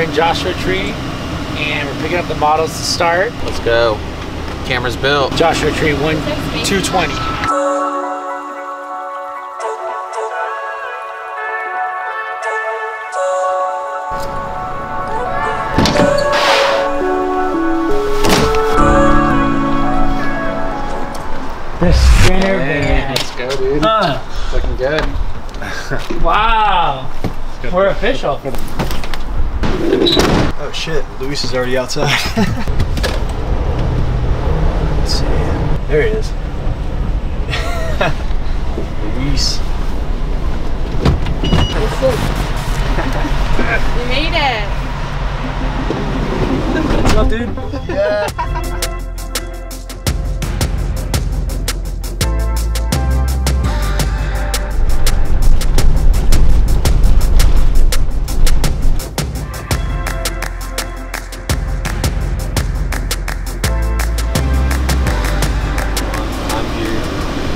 We're in Joshua Tree and we're picking up the models to start. Let's go. Camera's built. Joshua Tree 1 220. The spinner van. Let's go, dude. Uh, Looking good. wow. We're official. Oh shit, Luis is already outside. Let's see. There he is. Luis. You made it. What's up, dude? Yeah.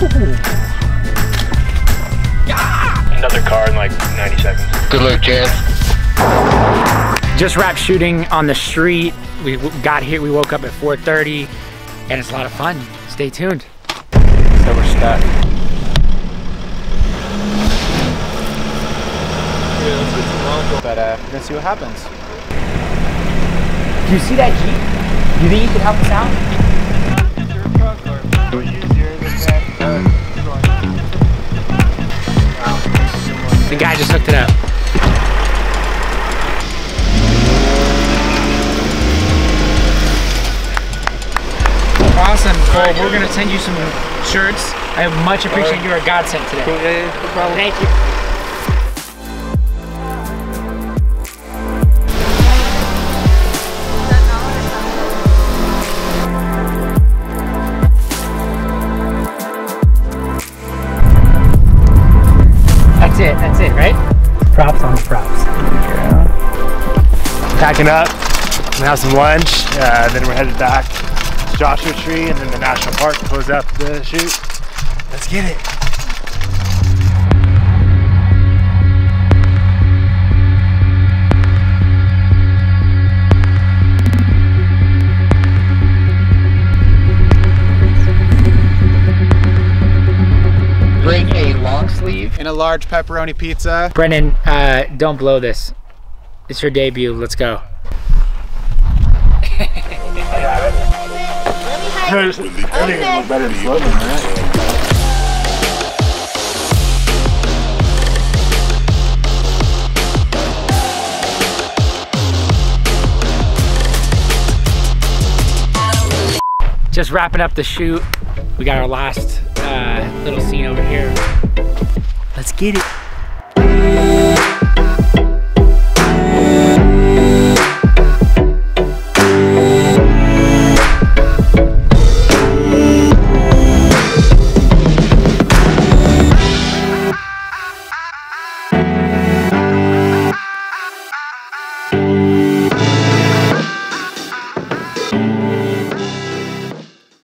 Another car in like 90 seconds. Good luck, Chad. Just wrapped shooting on the street. We got here, we woke up at 4.30 and it's a lot of fun. Stay tuned. So we're stuck. But uh, we're gonna see what happens. Do you see that Jeep? Do You think you could help us out? The guy just hooked it up. Awesome, Cole. We're gonna send you some shirts. I much appreciate you. Are a godsend today. Thank you. Packing up, gonna have some lunch, uh, then we're headed back to Joshua Tree and then the national park to close out the shoot. Let's get it. Bring a long sleeve. And a large pepperoni pizza. Brennan, uh, don't blow this. It's your debut. Let's go. Just wrapping up the shoot. We got our last uh, little scene over here. Let's get it.